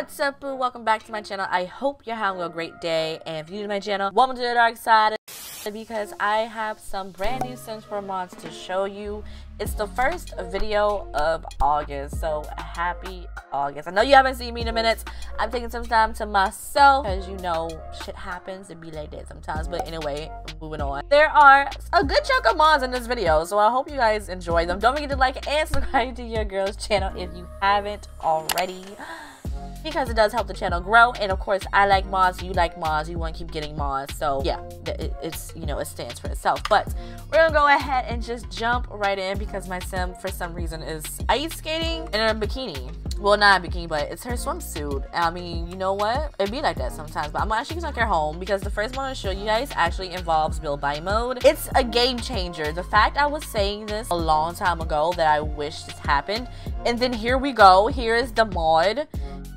What's up, boo? Welcome back to my channel. I hope you're having a great day. And if you're new to my channel, welcome to the dark side because I have some brand new Sims 4 mods to show you. It's the first video of August, so happy August. I know you haven't seen me in a minute. I'm taking some time to myself because you know shit happens. It be like that sometimes. But anyway, moving on. There are a good chunk of mods in this video, so I hope you guys enjoy them. Don't forget to like and subscribe to your girl's channel if you haven't already because it does help the channel grow. And of course, I like mods, you like mods, you want to keep getting mods. So yeah, it's, you know, it stands for itself. But we're to go ahead and just jump right in because my sim, for some reason, is ice skating in a bikini. Well, not a bikini, but it's her swimsuit. I mean, you know what? It'd be like that sometimes, but I'm actually gonna take home because the first one gonna show you guys actually involves build buy mode. It's a game changer. The fact I was saying this a long time ago that I wish this happened, and then here we go. Here is the mod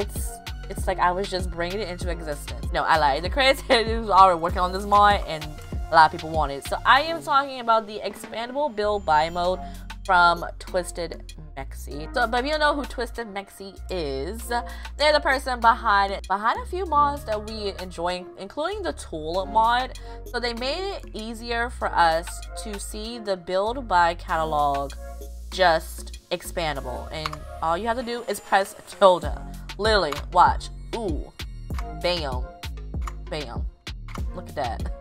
it's it's like I was just bringing it into existence. No, I lied. The creators already working on this mod and a lot of people want it. So I am talking about the expandable build buy mode from Twisted Mexi. So, but if you know who Twisted Mexi is, they're the person behind behind a few mods that we enjoy, including the tool mod. So they made it easier for us to see the build buy catalog just expandable. And all you have to do is press tilde. Literally, watch. Ooh. Bam. Bam. Look at that.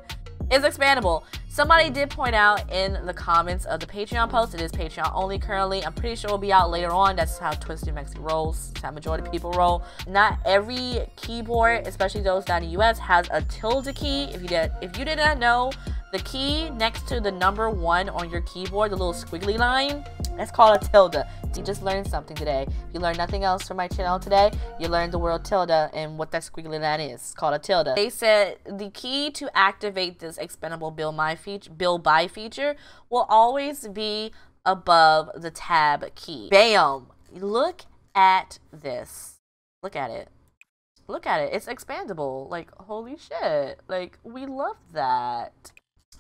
It's expandable. Somebody did point out in the comments of the Patreon post, it is Patreon only currently. I'm pretty sure it'll be out later on. That's how Twisted Mexican rolls. That's how majority of people roll. Not every keyboard, especially those down in the US, has a tilde key. If you did, if you did not know, the key next to the number one on your keyboard, the little squiggly line, that's called a tilde. You just learned something today. If you learned nothing else from my channel today, you learned the word tilde and what that squiggly line is. It's called a tilde. They said the key to activate this expandable bill, my feature, build buy feature will always be above the tab key. Bam! Look at this. Look at it look at it. It's expandable. Like, holy shit. Like, we love that.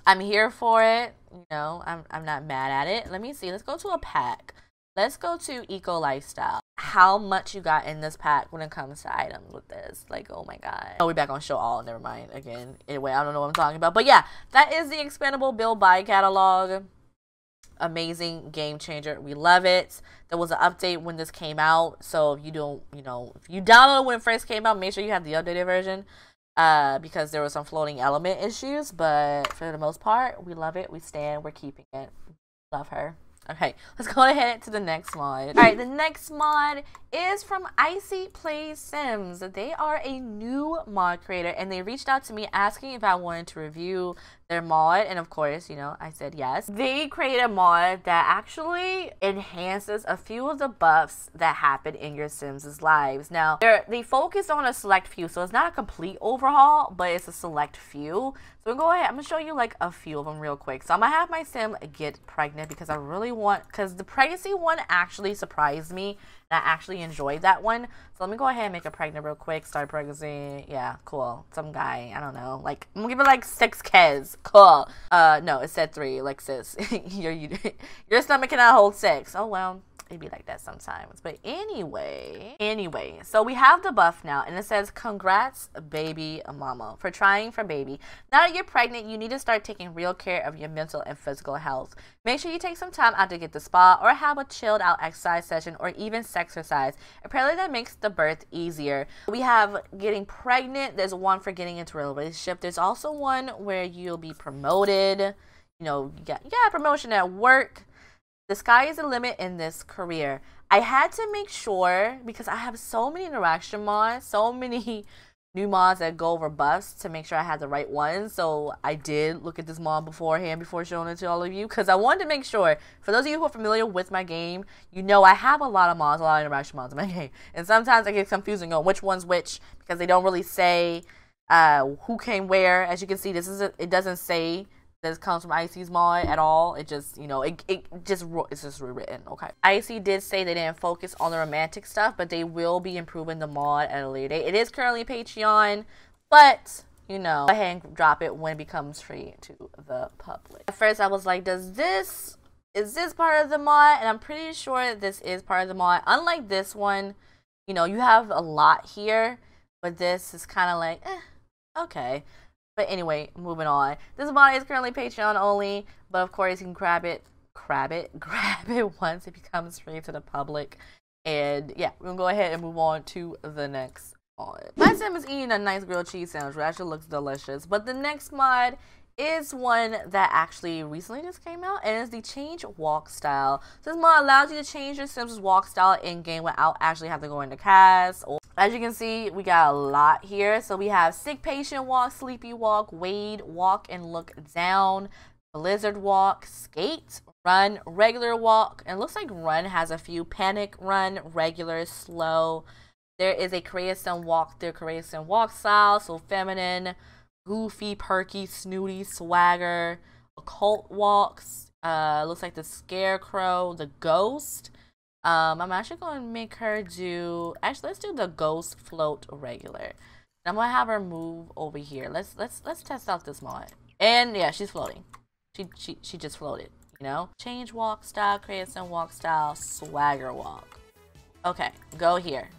I'm here for it. You know, I'm, I'm not mad at it. Let me see. Let's go to a pack. Let's go to Eco Lifestyle. How much you got in this pack when it comes to items with this. Like, oh my god. Oh, we back on show all. Never mind. Again, anyway, I don't know what I'm talking about. But yeah, that is the expandable build buy catalog. Amazing game changer. We love it. There was an update when this came out. So if you don't, you know, if you download when it first came out, make sure you have the updated version uh, because there was some floating element issues. But for the most part, we love it. We stand. We're keeping it. Love her. Okay, let's go ahead to the next mod. All right, the next mod is from Icy Plays Sims. They are a new mod creator and they reached out to me asking if I wanted to review their mod and of course you know I said yes they created a mod that actually enhances a few of the buffs that happen in your Sims' lives now they focus on a select few so it's not a complete overhaul but it's a select few so go ahead I'm gonna show you like a few of them real quick so I'm gonna have my sim get pregnant because I really want because the pregnancy one actually surprised me and I actually enjoyed that one. So let me go ahead and make a pregnant real quick. Start pregnancy. Yeah, cool. Some guy. I don't know. Like, I'm gonna give it like six kids. Cool. Uh, no, it said three. Like, sis, your, your stomach cannot hold six. Oh, well it be like that sometimes. But anyway, anyway, so we have the buff now, and it says, Congrats, baby mama, for trying for baby. Now that you're pregnant, you need to start taking real care of your mental and physical health. Make sure you take some time out to get the spa or have a chilled out exercise session or even sex exercise. Apparently, that makes the birth easier. We have getting pregnant, there's one for getting into a relationship, there's also one where you'll be promoted. You know, you got, you got promotion at work the sky is the limit in this career. I had to make sure because I have so many interaction mods, so many new mods that go over buffs to make sure I had the right ones. So I did look at this mod beforehand before showing it to all of you because I wanted to make sure. For those of you who are familiar with my game, you know I have a lot of mods, a lot of interaction mods in my game, and sometimes I get confusing on which one's which because they don't really say uh, who came where. As you can see, this is a, it doesn't say that comes from Icy's mod at all. It just, you know, it, it just it's just rewritten. Okay. Icy did say they didn't focus on the romantic stuff, but they will be improving the mod at a later date. It is currently Patreon, but you know, go ahead and drop it when it becomes free to the public. At first, I was like, does this is this part of the mod? And I'm pretty sure this is part of the mod. Unlike this one, you know, you have a lot here, but this is kind of like, eh, okay. But anyway, moving on. This mod is currently Patreon only, but of course you can grab it, grab it, grab it once it becomes free to the public. And yeah, we're gonna go ahead and move on to the next mod. My sim is eating a nice grilled cheese sandwich, which actually looks delicious. But the next mod is one that actually recently just came out and it's the change walk style. This mod allows you to change your Sims' walk style in game without actually having to go into CAS. As you can see, we got a lot here. So we have sick patient walk, sleepy walk, wade, walk and look down, blizzard walk, skate, run, regular walk, and looks like run has a few panic run, regular, slow. There is a creation walk, the creation walk style, so feminine, goofy, perky, snooty, swagger, occult walks. Uh, looks like the scarecrow, the ghost. Um, I'm actually going to make her do. Actually, let's do the ghost float regular. I'm gonna have her move over here. Let's let's let's test out this mod. And yeah, she's floating. She she she just floated. You know, change walk style, create some walk style, swagger walk. Okay, go here.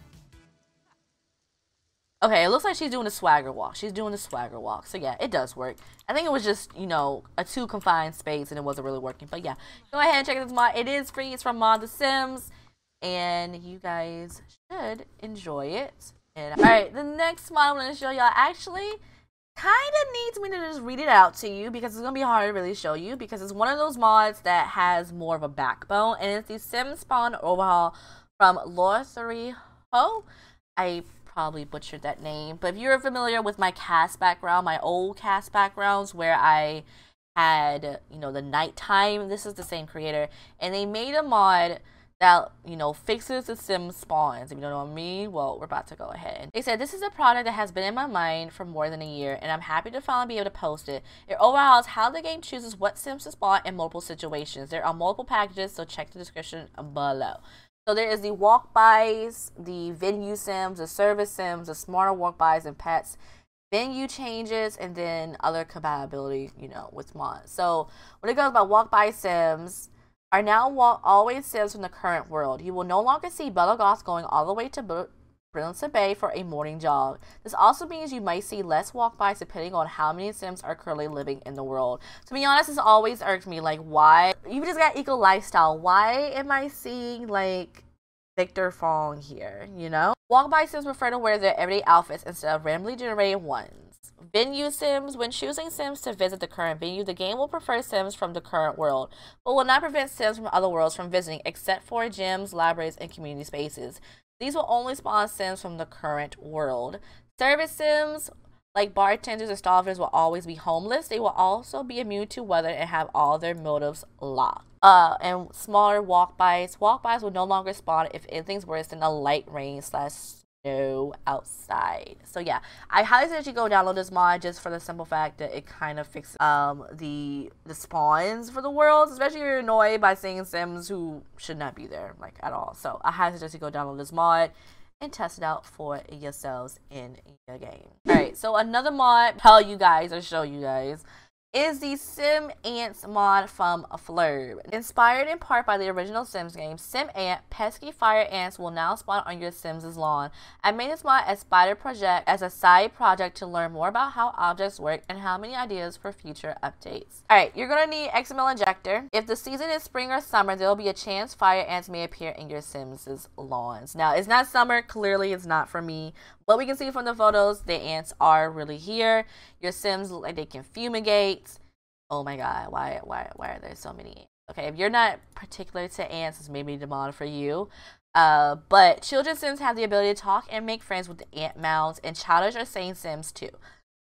Okay, it looks like she's doing a swagger walk. She's doing a swagger walk. So yeah, it does work. I think it was just, you know, a too confined space and it wasn't really working. But yeah, go ahead and check out this mod. It is free. It's from Mod The Sims. And you guys should enjoy it. And alright, the next mod I'm going to show y'all actually kind of needs me to just read it out to you because it's going to be hard to really show you because it's one of those mods that has more of a backbone. And it's the Sim Spawn Overhaul from Lore3 Ho. I probably butchered that name. But if you're familiar with my CAS background, my old CAS backgrounds where I had, you know, the nighttime, this is the same creator. And they made a mod that, you know, fixes the sim spawns. If you don't know me, well, we're about to go ahead. They said, this is a product that has been in my mind for more than a year, and I'm happy to finally be able to post it. It overhauls how the game chooses what sims to spawn in multiple situations. There are multiple packages, so check the description below. So there is the walk-bys, the venue sims, the service sims, the smarter walk-bys and pets, venue changes, and then other compatibility, you know, with mods. So when it goes about walk-by sims, are now always sims from the current world. You will no longer see Bella Goth going all the way to Brindleton Bay for a morning jog. This also means you might see less walk-bys depending on how many Sims are currently living in the world. To be honest, this always irked me. Like, why? You just got eco lifestyle. Why am I seeing, like, Victor Feng here, you know? Walk-by Sims prefer to wear their everyday outfits instead of randomly generated ones. Venue Sims. When choosing Sims to visit the current venue, the game will prefer Sims from the current world, but will not prevent Sims from other worlds from visiting, except for gyms, libraries, and community spaces. These will only spawn sims from the current world. Service sims, like bartenders and stallers, will always be homeless. They will also be immune to weather and have all their motives locked. Uh, and smarter walk-bys. Walk-bys will no longer spawn if anything's worse than a light rain slash no outside. So yeah, I highly suggest you go download this mod just for the simple fact that it kind of fixes um the the spawns for the worlds, especially if you're annoyed by seeing Sims who should not be there like at all. So I highly suggest you go download this mod and test it out for yourselves in your game. Alright, so another mod tell you guys or show you guys is the Sim Ants mod from Flurb. Inspired in part by the original Sims game, Sim Ant, pesky fire ants will now spawn on your Sims' lawn. I made this mod as Spider Project as a side project to learn more about how objects work and how many ideas for future updates. Alright, you're gonna need XML Injector. If the season is spring or summer, there will be a chance fire ants may appear in your Sims' lawns. Now, it's not summer, clearly it's not for me, what we can see from the photos, the ants are really here. Your Sims like they can fumigate. Oh my god, why why why are there so many ants? Okay, if you're not particular to ants, this may be the mod for you. Uh, but children Sims have the ability to talk and make friends with the ant mounds, and childish are sane Sims too.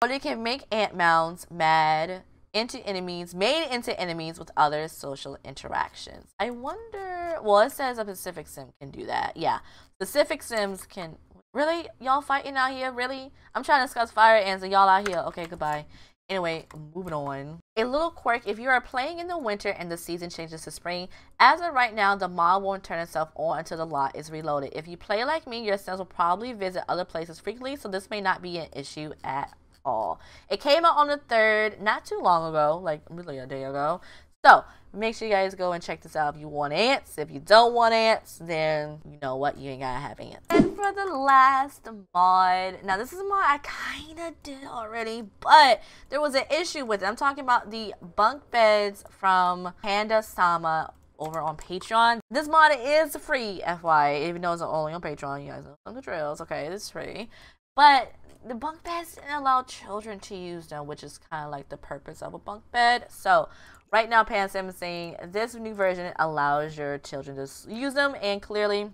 But they can make ant mounds mad into enemies, made into enemies with other social interactions. I wonder, well, it says a Pacific Sim can do that. Yeah, Pacific Sims can Really? Y'all fighting out here? Really? I'm trying to discuss fire ants and y'all out here. Okay, goodbye. Anyway, moving on. A little quirk, if you are playing in the winter and the season changes to spring, as of right now, the mod won't turn itself on until the lot is reloaded. If you play like me, your Sims will probably visit other places frequently, so this may not be an issue at all. It came out on the 3rd, not too long ago, like really a day ago. So, make sure you guys go and check this out if you want ants. If you don't want ants, then you know what, you ain't gotta have ants. And for the last mod, now this is a mod I kinda did already, but there was an issue with it. I'm talking about the bunk beds from Panda Sama over on Patreon. This mod is free, FY, even though it's only on Patreon. You guys know the trails. Okay, it's free. But the bunk beds didn't allow children to use them, which is kind of like the purpose of a bunk bed. So right now, Pansam is saying this new version allows your children to use them and clearly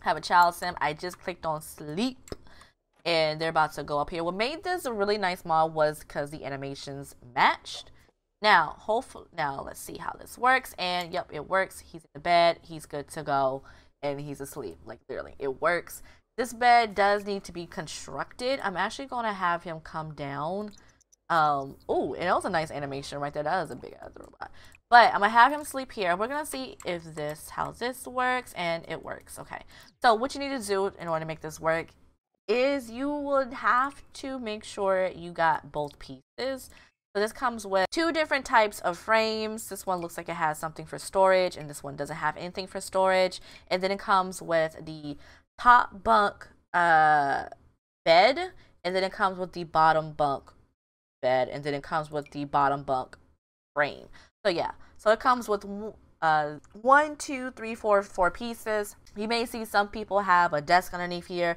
have a child sim. I just clicked on sleep and they're about to go up here. What made this a really nice mod was because the animations matched. Now, hopefully, now let's see how this works. And yep, it works. He's in the bed. He's good to go. And he's asleep. Like, literally, it works. This bed does need to be constructed. I'm actually going to have him come down. Um, oh, and that was a nice animation right there. That is a big ass robot. But I'm to have him sleep here. We're to see if this, how this works. And it works. Okay. So what you need to do in order to make this work is you would have to make sure you got both pieces. So this comes with two different types of frames. This one looks like it has something for storage and this one doesn't have anything for storage. And then it comes with the top bunk uh, bed and then it comes with the bottom bunk bed and then it comes with the bottom bunk frame. So yeah, so it comes with uh, one, two, three, four, four pieces. You may see some people have a desk underneath here.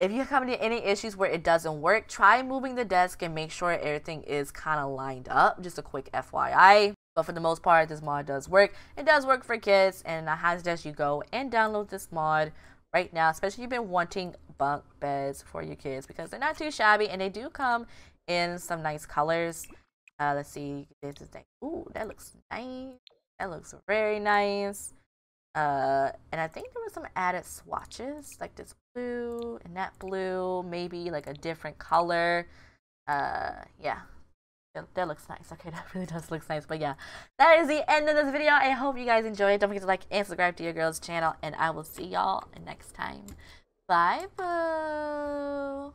If you come into any issues where it doesn't work, try moving the desk and make sure everything is kind of lined up. Just a quick FYI. But for the most part, this mod does work. It does work for kids, and I highly suggest you go and download this mod right now, especially if you've been wanting bunk beds for your kids because they're not too shabby and they do come in some nice colors. Uh, let's see, this is like, ooh, that looks nice. That looks very nice. Uh, and I think there was some added swatches, like this blue and that blue, maybe like a different color. Uh, yeah, that, that, looks nice. Okay, that really does look nice. But yeah, that is the end of this video. I hope you guys enjoyed. Don't forget to like and subscribe to your girl's channel, and I will see y'all next time. Bye, boo.